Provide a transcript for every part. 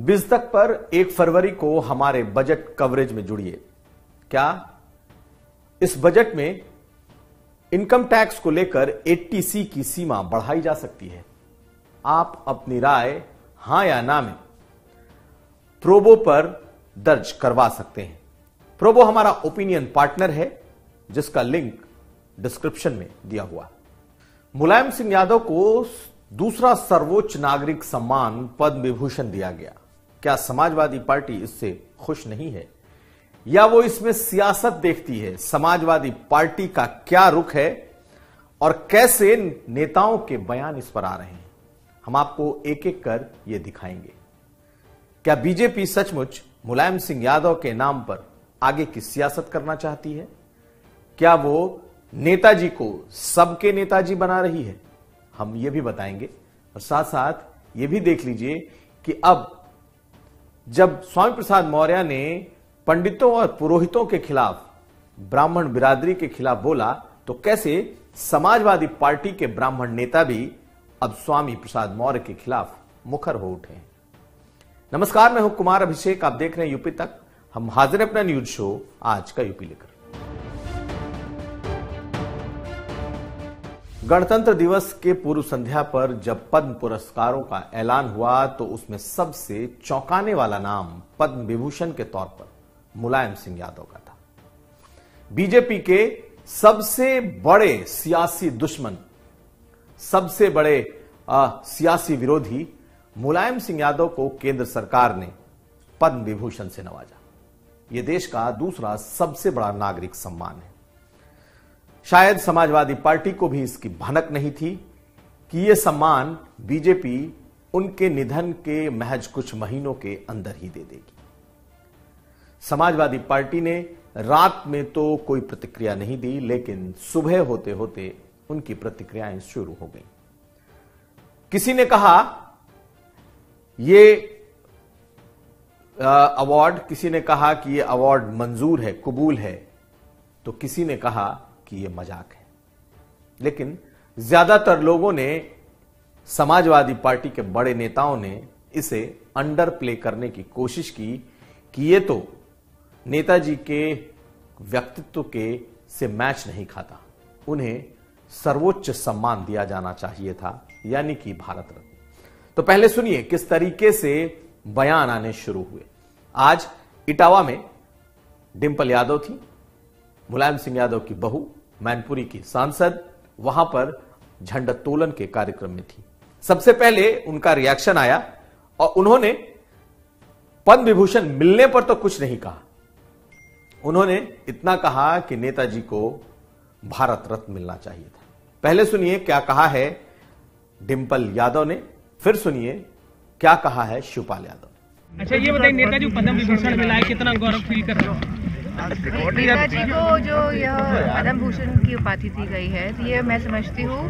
बीस तक पर एक फरवरी को हमारे बजट कवरेज में जुड़िए। क्या? इस बजट में इनकम टैक्स को लेकर एटीसी की सीमा बढ़ाई जा सकती है। आप अपनी राय हाँ या ना में प्रोबो पर दर्ज करवा सकते हैं। प्रोबो हमारा ओपिनियन पार्टनर है, जिसका लिंक डिस्क्रिप्शन में दिया हुआ। मुलायम सिंह यादव को दूसरा सर्वोच्च नागरिक सम्मान पद्म विभूषण दिया गया। क्या समाजवादी पार्टी इससे खुश नहीं है? या वो इसमें सियासत देखती है? समाजवादी पार्टी का क्या रुख है? और कैसे नेताओं के बयान इस पर आ रहे हैं? हम आपको एक एक कर ये दिखाएँगे। क्या बीजेपी सचमुच मुलायम सिंह यादव के नाम पर आगे की सियासत करना चाहती है? क्या वो नेताजी को सबके नेताजी बना रही है? हम ये भी बताएँगे। और साथ साथ ये भी देख लीजिए कि अब जब स्वामी प्रसाद मौर्य ने पंडितों और पुरोहितों के खिलाफ, ब्राह्मण बिरादरी के खिलाफ बोला तो कैसे समाजवादी पार्टी के ब्राह्मण नेता भी अब स्वामी प्रसाद मौर्य के खिलाफ मुखर हो उठे नमस्कार, मैं हूँ कुमार अभिषेक। आप देख रहे हैं यूपी तक। हम हाजिर अपना न्यूज़ शो आज का यूपी लेकर। गणतंत्र दिवस के पूर्व संध्या पर जब पद्म पुरस्कारों का ऐलान हुआ तो उसमें सबसे चौंकाने वाला नाम पद्म विभूषण के तौर पर मुलायम सिंह यादव का था। बीजेपी के सबसे बड़े सियासी दुश्मन सबसे बड़े आ, सियासी विरोधी मुलायम सिंह यादव को केंद्र सरकार ने पद्म विभूषण से नवाजा। यह देश का दूसरा सबसे बड़ा नागरिक सम्मान है। शायद समाजवादी पार्टी को भी इसकी भनक नहीं थी कि यह सम्मान बीजेपी उनके निधन के महज कुछ महीनों के अंदर ही दे देगी। समाजवादी पार्टी ने रात में तो कोई प्रतिक्रिया नहीं दी, लेकिन सुबह होते होते उनकी प्रतिक्रियाएँ शुरू हो गई। किसी ने कहा यह अवार्ड, किसी ने कहा कि यह अवार्ड मंजूर है, कबूल है तो किसी ने कहा कि यह मज़ाक है। लेकिन ज़्यादातर लोगों ने समाजवादी पार्टी के बड़े नेताओं ने इसे अंडर प्ले करने की कोशिश की कि यह तो नेताजी के व्यक्तित्व के से मैच नहीं खाता। उन्हें सर्वोच्च सम्मान दिया जाना चाहिए था, यानी कि भारत रत्न। तो पहले सुनिए, किस तरीके से बयान आने शुरू हुए। आज इटावा में डिंपल यादव थी, मुलायम सिंह यादव की बहू मैनपुरी की सांसद वहाँ पर झंडोत्तोलन के कार्यक्रम में थी। सबसे पहले उनका रिएक्शन आया और उन्होंने पद्म विभूषण मिलने पर तो कुछ नहीं कहा। उन्होंने इतना कहा कि नेताजी को भारत रत्न मिलना चाहिए था। पहले सुनिए क्या कहा है डिंपल यादव ने, फिर सुनिए क्या कहा है शिवपाल यादव अच्छा ये बताइए, नेताजी पद्म विभूषण मिला है, कितना गौरव फील कर रहे हो? नेताजी को जो। यह पद्म भूषण की उपाधि दी गई है तो ये मैं समझती हूँ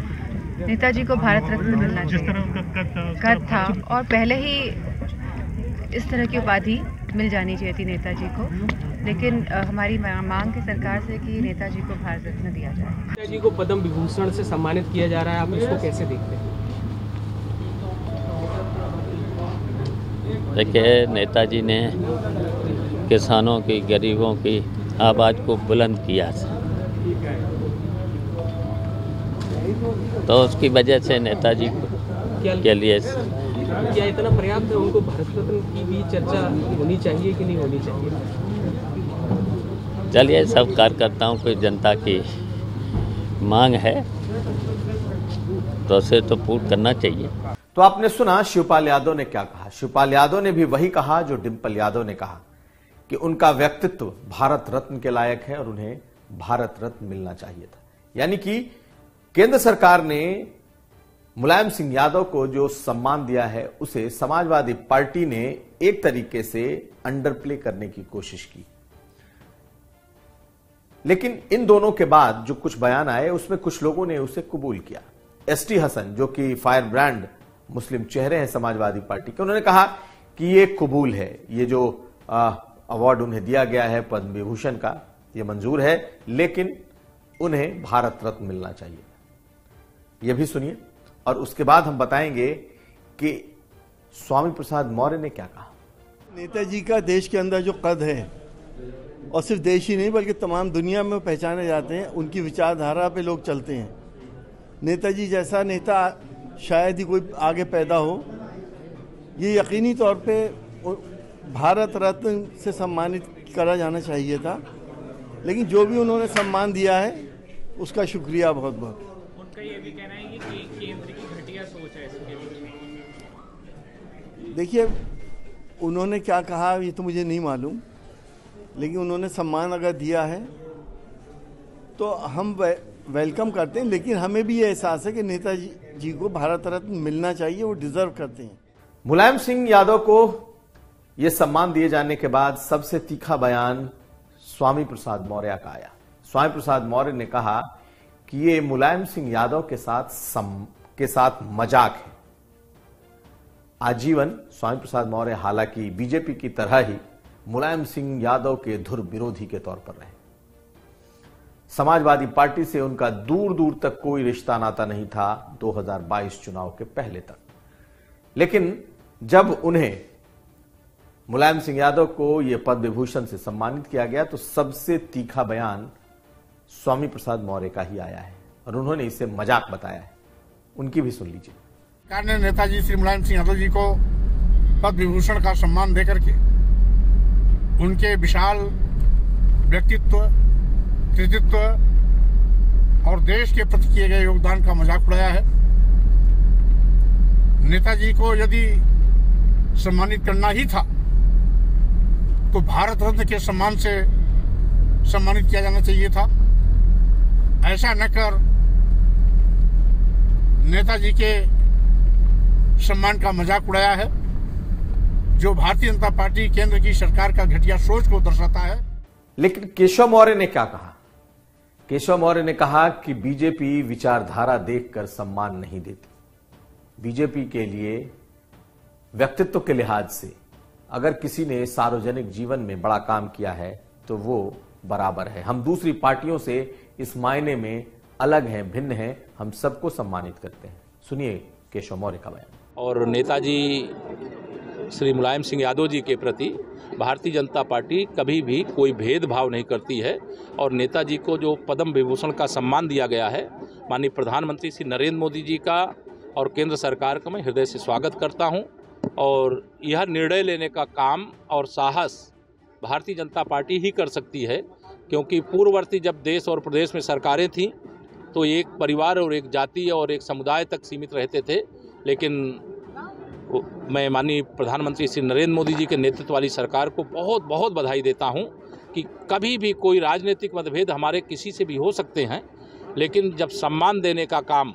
नेताजी को भारत रत्न मिलना चाहिए। कद था और पहले ही इस तरह की उपाधि मिल जानी चाहिए थी नेताजी को। लेकिन हमारी मांग है सरकार से कि नेताजी को भारत रत्न दिया जाए। नेताजी को पद्म विभूषण से सम्मानित किया जा रहा है आप इसको कैसे देखते हैं? देखिए नेताजी ने किसानों की गरीबों की आवाज़ को बुलंद किया तो उसकी वजह से नेताजी क्या के लिए क्या इतना पर्याप्त है उनको भारत रत्न की भी चर्चा होनी चाहिए कि नहीं होनी चाहिए? चलिए सब कार्यकर्ताओं की जनता की मांग है। तो उसे तो पूर्ण करना चाहिए। तो आपने सुना शिवपाल यादव ने क्या कहा? शिवपाल यादव ने भी वही कहा जो डिंपल यादव ने कहा। कि उनका व्यक्तित्व भारत रत्न के लायक है और उन्हें भारत रत्न मिलना चाहिए था। यानी कि केंद्र सरकार ने मुलायम सिंह यादव को जो सम्मान दिया है, उसे समाजवादी पार्टी ने एक तरीके से अंडरप्ले करने की कोशिश की। लेकिन इन दोनों के बाद जो कुछ बयान आए, उसमें कुछ लोगों ने उसे कबूल किया। एस टी हसन, जो कि फायर ब्रांड मुस्लिम चेहरे हैं समाजवादी पार्टी के, उन्होंने कहा कि ये कबूल है। ये जो अवार्ड उन्हें दिया गया है पद्म विभूषण का, ये मंजूर है, लेकिन उन्हें भारत रत्न मिलना चाहिए। यह भी सुनिए, और उसके बाद हम बताएँगे कि स्वामी प्रसाद मौर्य ने क्या कहा। नेताजी का देश के अंदर जो कद है, और सिर्फ़ देश ही नहीं, बल्कि तमाम दुनिया में पहचाने जाते हैं, उनकी विचारधारा पे लोग चलते हैं। नेताजी जैसा नेता शायद ही कोई आगे पैदा हो, ये यकीनी तौर पे भारत रत्न से सम्मानित करा जाना चाहिए था लेकिन जो भी उन्होंने सम्मान दिया है उसका शुक्रिया बहुत बहुत। उनका ये भी कहना है कि केंद्र की घटिया सोच है इसके देखिए उन्होंने क्या कहा ये तो मुझे नहीं मालूम लेकिन उन्होंने सम्मान अगर दिया है तो हम वे, वेलकम करते हैं लेकिन हमें भी ये एहसास है कि नेताजी जी को भारत रत्न मिलना चाहिए वो डिजर्व करते हैं। मुलायम सिंह यादव को यह सम्मान दिए जाने के बाद सबसे तीखा बयान स्वामी प्रसाद मौर्य का आया। स्वामी प्रसाद मौर्य ने कहा कि ये मुलायम सिंह यादव के साथ सम, के साथ मज़ाक है। आजीवन स्वामी प्रसाद मौर्य हालाँकि बीजेपी की तरह ही मुलायम सिंह यादव के धुर विरोधी के तौर पर रहे। समाजवादी पार्टी से उनका दूर दूर तक कोई रिश्ता नाता नहीं था 2022 चुनाव के पहले तक। लेकिन जब उन्हें मुलायम सिंह यादव को यह पद विभूषण से सम्मानित किया गया तो सबसे तीखा बयान स्वामी प्रसाद मौर्य का ही आया है, और उन्होंने इसे मज़ाक बताया है। उनकी भी सुन लीजिए। सरकार ने नेताजी श्री मुलायम सिंह यादव जी को पद विभूषण का सम्मान देकर के उनके विशाल व्यक्तित्व, कृतित्व और देश के प्रति किए गए योगदान का मज़ाक उड़ाया है। नेताजी को यदि सम्मानित करना ही था तो भारत रत्न के सम्मान से सम्मानित किया जाना चाहिए था। ऐसा न कर नेताजी के सम्मान का मज़ाक उड़ाया है, जो भारतीय जनता पार्टी केंद्र की सरकार का घटिया सोच को दर्शाता है। लेकिन केशव मौर्य ने क्या कहा? केशव मौर्य ने कहा कि बीजेपी विचारधारा देखकर सम्मान नहीं देती। बीजेपी के लिए व्यक्तित्व के लिहाज से अगर किसी ने सार्वजनिक जीवन में बड़ा काम किया है तो वो बराबर है। हम दूसरी पार्टियों से इस मायने में अलग हैं, भिन्न हैं, हम सबको सम्मानित करते हैं। सुनिए केशव मौर्य का बयान। और नेताजी श्री मुलायम सिंह यादव जी के प्रति भारतीय जनता पार्टी कभी भी कोई भेदभाव नहीं करती है और नेताजी को जो पद्म विभूषण का सम्मान दिया गया है, माननीय प्रधानमंत्री श्री नरेंद्र मोदी जी का और केंद्र सरकार का, मैं हृदय से स्वागत करता हूँ। और यह निर्णय लेने का काम और साहस भारतीय जनता पार्टी ही कर सकती है, क्योंकि पूर्ववर्ती जब देश और प्रदेश में सरकारें थीं तो एक परिवार और एक जाति और एक समुदाय तक सीमित रहते थे, लेकिन मैं माननीय प्रधानमंत्री श्री नरेंद्र मोदी जी के नेतृत्व वाली सरकार को बहुत बहुत बधाई देता हूँ कि कभी भी कोई राजनीतिक मतभेद हमारे किसी से भी हो सकते हैं, लेकिन जब सम्मान देने का काम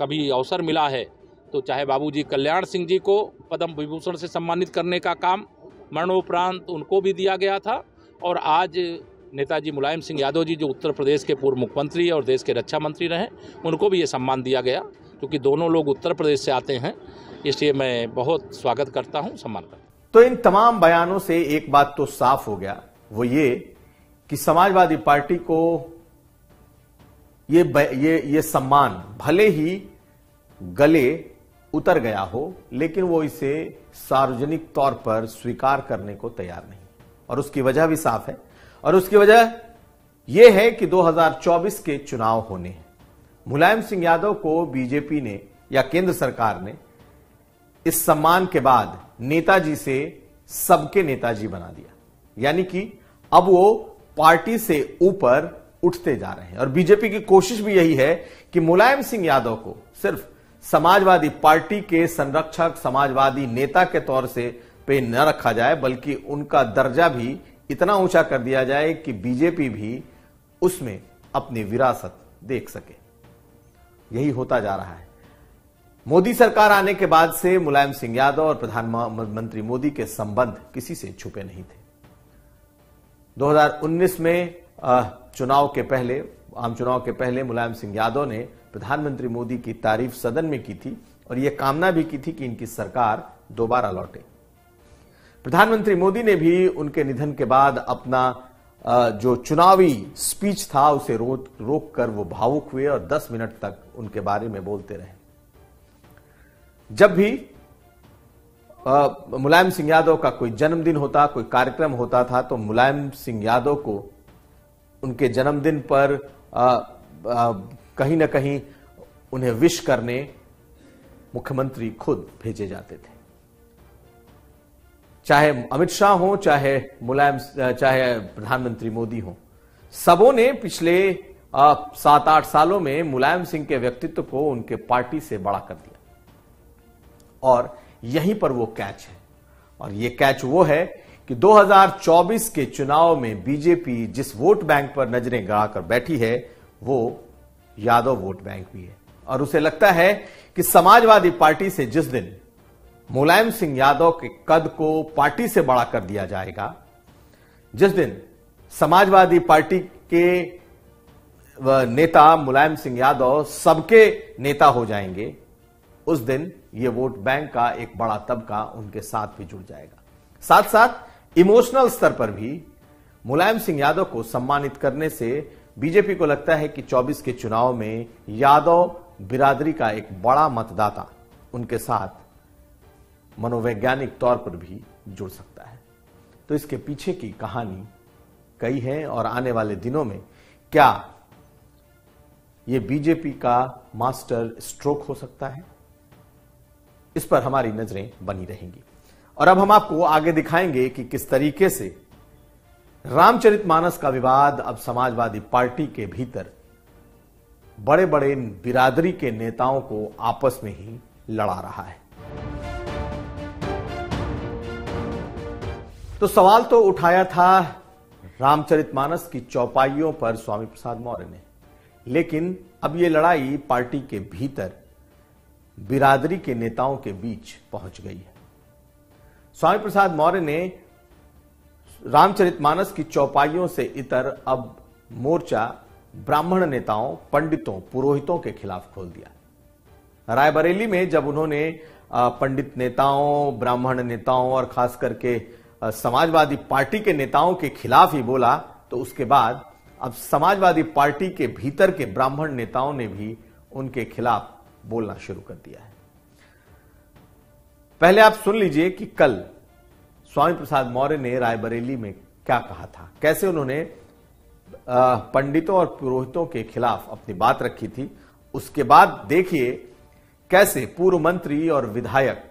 कभी अवसर मिला है तो चाहे बाबूजी कल्याण सिंह जी को पद्म विभूषण से सम्मानित करने का काम मरणोपरांत उनको भी दिया गया था। और आज नेताजी मुलायम सिंह यादव जी जो उत्तर प्रदेश के पूर्व मुख्यमंत्री और देश के रक्षा मंत्री रहे, उनको भी ये सम्मान दिया गया, क्योंकि दोनों लोग उत्तर प्रदेश से आते हैं, इसलिए मैं बहुत स्वागत करता हूँ, सम्मान करता तो इन तमाम बयानों से एक बात तो साफ़ हो गया, वो ये कि समाजवादी पार्टी को ये ये ये सम्मान भले ही गले उतर गया हो, लेकिन वो इसे सार्वजनिक तौर पर स्वीकार करने को तैयार नहीं। और उसकी वजह भी साफ़ है। और उसकी वजह यह है कि 2024 के चुनाव होने हैं। मुलायम सिंह यादव को बीजेपी ने या केंद्र सरकार ने इस सम्मान के बाद नेताजी से सबके नेताजी बना दिया। यानी कि अब वो पार्टी से ऊपर उठते जा रहे हैं। और बीजेपी की कोशिश भी यही है कि मुलायम सिंह यादव को सिर्फ़ समाजवादी पार्टी के संरक्षक, समाजवादी नेता के तौर से पे न रखा जाए, बल्कि उनका दर्जा भी इतना ऊँचा कर दिया जाए कि बीजेपी भी उसमें अपनी विरासत देख सके। यही होता जा रहा है। मोदी सरकार आने के बाद से मुलायम सिंह यादव और प्रधानमंत्री मोदी के संबंध किसी से छुपे नहीं थे। 2019 में चुनाव के पहले, आम चुनाव के पहले मुलायम सिंह यादव ने प्रधानमंत्री मोदी की तारीफ़ सदन में की थी और यह कामना भी की थी कि इनकी सरकार दोबारा लौटे। प्रधानमंत्री मोदी ने भी उनके निधन के बाद अपना जो चुनावी स्पीच था उसे रोक रोक कर वो भावुक हुए और 10 मिनट तक उनके बारे में बोलते रहे। जब भी मुलायम सिंह यादव का कोई जन्मदिन होता कोई कार्यक्रम होता था तो मुलायम सिंह यादव को उनके जन्मदिन पर आ, आ, कहीं ना कहीं उन्हें विश करने मुख्यमंत्री खुद भेजे जाते थे। चाहे अमित शाह हो, चाहे मुलायम चाहे प्रधानमंत्री मोदी हो, सबों ने पिछले सात आठ सालों में मुलायम सिंह के व्यक्तित्व को उनके पार्टी से बड़ा कर दिया। और यहीं पर वो कैच है। और ये कैच वो है कि 2024 के चुनाव में बीजेपी जिस वोट बैंक पर नज़रें गड़ाकर बैठी है, वो यादव वोट बैंक भी है। और उसे लगता है कि समाजवादी पार्टी से जिस दिन मुलायम सिंह यादव के कद को पार्टी से बड़ा कर दिया जाएगा, जिस दिन समाजवादी पार्टी के नेता मुलायम सिंह यादव सबके नेता हो जाएँगे, उस दिन ये वोट बैंक का एक बड़ा तबका उनके साथ भी जुड़ जाएगा। साथ साथ इमोशनल स्तर पर भी मुलायम सिंह यादव को सम्मानित करने से बीजेपी को लगता है कि 24 के चुनाव में यादव बिरादरी का एक बड़ा मतदाता उनके साथ मनोवैज्ञानिक तौर पर भी जुड़ सकता है। तो इसके पीछे की कहानी कई है और आने वाले दिनों में क्या यह बीजेपी का मास्टर स्ट्रोक हो सकता है? इस पर हमारी नज़रें बनी रहेंगी। और अब हम आपको आगे दिखाएँगे कि किस तरीके से रामचरितमानस का विवाद अब समाजवादी पार्टी के भीतर। बड़े बड़े बिरादरी के नेताओं को आपस में ही लड़ा रहा है। तो सवाल तो उठाया था रामचरितमानस की चौपाइयों पर स्वामी प्रसाद मौर्य ने। लेकिन अब यह लड़ाई पार्टी के भीतर बिरादरी के नेताओं के बीच पहुँच गई है। स्वामी प्रसाद मौर्य ने रामचरितमानस की चौपाइयों से इतर अब मोर्चा ब्राह्मण नेताओं, पंडितों, पुरोहितों के खिलाफ खोल दिया। रायबरेली में जब उन्होंने पंडित नेताओं, ब्राह्मण नेताओं और खास करके समाजवादी पार्टी के नेताओं के खिलाफ ही बोला तो उसके बाद अब समाजवादी पार्टी के भीतर के ब्राह्मण नेताओं ने भी उनके खिलाफ बोलना शुरू कर दिया है। पहले आप सुन लीजिए कि कल स्वामी प्रसाद मौर्य ने रायबरेली में क्या कहा था? कैसे उन्होंने पंडितों और पुरोहितों के खिलाफ अपनी बात रखी थी? उसके बाद देखिए कैसे पूर्व मंत्री और विधायक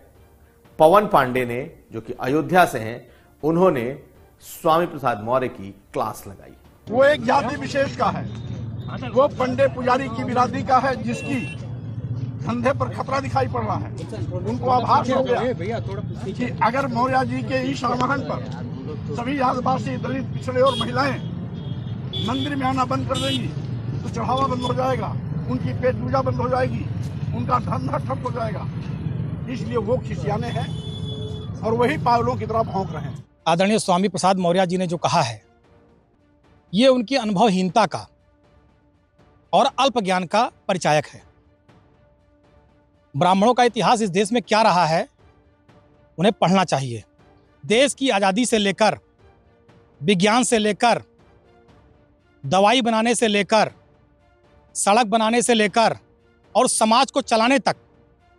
पवन पांडे ने, जो कि अयोध्या से हैं, उन्होंने स्वामी प्रसाद मौर्य की क्लास लगाई। वो एक जाति विशेष का है। वो पंडे पुजारी की बिरादरी का है, जिसकी धंधे पर खतरा दिखाई पड़ रहा है। उनको आभास हो गया। कि अगर मौर्य जी के इस आह्वान पर सभी आदिवासी दलित पिछड़े और महिलाएँ मंदिर में आना बंद कर देंगी तो चढ़ावा बंद हो जाएगा उनकी पेट पूजा बंद हो जाएगी उनका धंधा ठप हो जाएगा। इसलिए वो खिसियाने हैं और वही पागलों की तरह भौंक रहे हैं। आदरणीय स्वामी प्रसाद मौर्य जी ने जो कहा है ये उनकी अनुभवहीनता का और अल्प ज्ञान का परिचायक है। ब्राह्मणों का इतिहास इस देश में क्या रहा है, उन्हें पढ़ना चाहिए। देश की आज़ादी से लेकर, विज्ञान से लेकर, दवाई बनाने से लेकर, सड़क बनाने से लेकर और समाज को चलाने तक,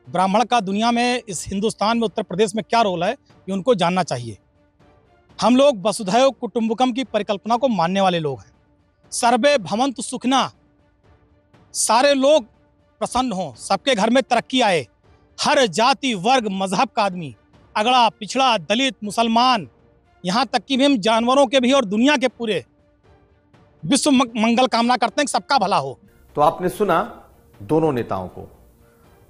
ब्राह्मण का दुनिया में इस हिंदुस्तान में, उत्तर प्रदेश में क्या रोल है, ये उनको जानना चाहिए। हम लोग वसुधैव कुटुंबकम की परिकल्पना को मानने वाले लोग हैं। सर्वे भवंत सुखना। सारे लोग प्रसन्न हों, सबके घर में तरक्की आए। हर जाति, वर्ग, मज़हब का आदमी अगड़ा पिछड़ा, दलित, मुसलमान, यहाँ तक कि भी हम जानवरों के भी और दुनिया के पूरे। विश्व मंगल कामना करते हैं सबका भला हो। तो आपने सुना दोनों नेताओं को।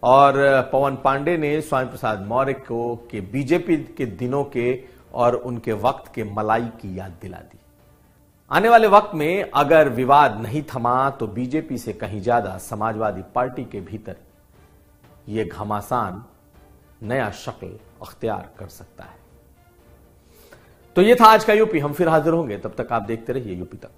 और, पवन पांडे ने स्वामी प्रसाद मौर्य को, के बीजेपी के दिनों के और उनके वक्त के मलाई की याद दिला दी। आने वाले वक्त में अगर विवाद नहीं थमा तो बीजेपी से कहीं ज़्यादा समाजवादी पार्टी के भीतर यह घमासान, नया शक्ल अख्तियार कर सकता है। तो यह था आज का यूपी। हम फिर हाजिर होंगे। तब तक आप देखते रहिए यूपी तक।